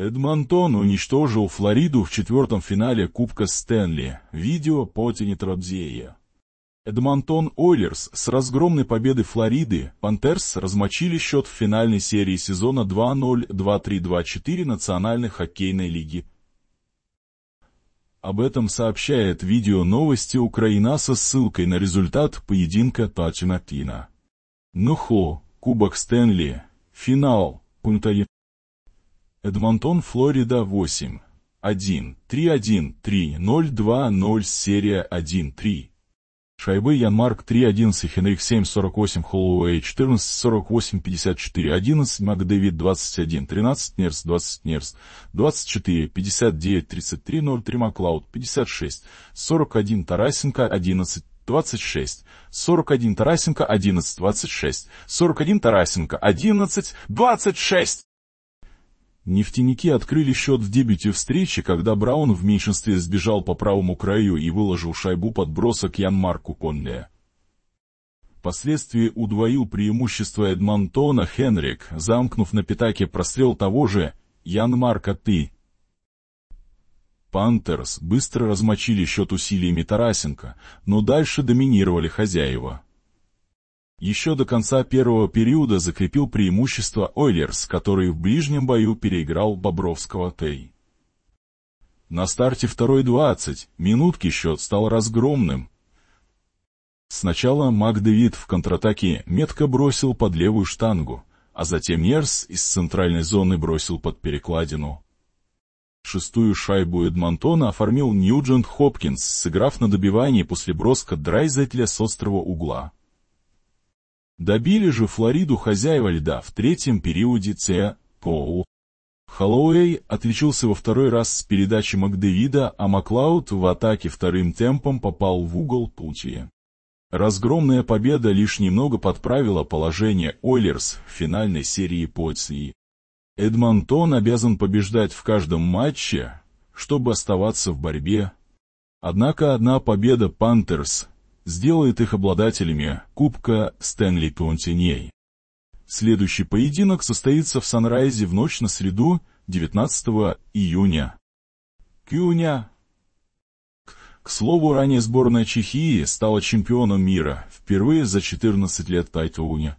Эдмонтон уничтожил Флориду в четвертом финале Кубка Стэнли. Видео по Тенетродзея. Эдмонтон Ойлерс с разгромной победой Флориды Пантерс размочили счет в финальной серии сезона 2-0, 2-3-2-4 Национальной хоккейной лиги. Об этом сообщает видео новости Украина со ссылкой на результат поединка Тачинатина. Нухо, Кубок Стэнли, финал, пункта Эдмонтон, Флорида, 8. 1. 3-1, 3, 0-2, 0, серия 1, 3. Шайбы Янмарк 3-11, Хенрих 7, 48, Холлоуэй 14, 48, 54, 11, Макдэвид 21, 13, Нерс 20, Нерс. 24, 59, 33, 0, 3, Маклауд 56, 41, Тарасенко 11, 26, 41 Тарасенко 11, 26, 41 Тарасенко 11, 26. Нефтяники открыли счет в дебюте встречи, когда Браун в меньшинстве сбежал по правому краю и выложил шайбу подбросок Янмарку Конле. Впоследствии удвоил преимущество Эдмонтона Хенрик, замкнув на пятаке прострел того же Янмарка Ты. Пантерс быстро размочили счет усилиями Тарасенко, но дальше доминировали хозяева еще до конца первого периода закрепил преимущество Ойлерс, который в ближнем бою переиграл Бобровского Тей. На старте второй 20 минутки счет стал разгромным. Сначала Макдэвид в контратаке метко бросил под левую штангу, а затем Нерс из центральной зоны бросил под перекладину. Шестую шайбу Эдмонтона оформил Ньюджент Хопкинс, сыграв на добивании после броска Драйзетля с острого угла. Добили же Флориду хозяева льда в третьем периоде С. Коул. Холлоуэй отличился во второй раз с передачи Макдэвида, а Маклауд в атаке вторым темпом попал в угол Пути. Разгромная победа лишь немного подправила положение Ойлерс в финальной серии Поции. Эдмонтон обязан побеждать в каждом матче, чтобы оставаться в борьбе. Однако одна победа Пантерс сделает их обладателями Кубка Стэнли Континей. Следующий поединок состоится в Санрайзе в ночь на среду 19 июня. Кюня. К слову, ранее сборная Чехии стала чемпионом мира, впервые за 14 лет Тайтоуня.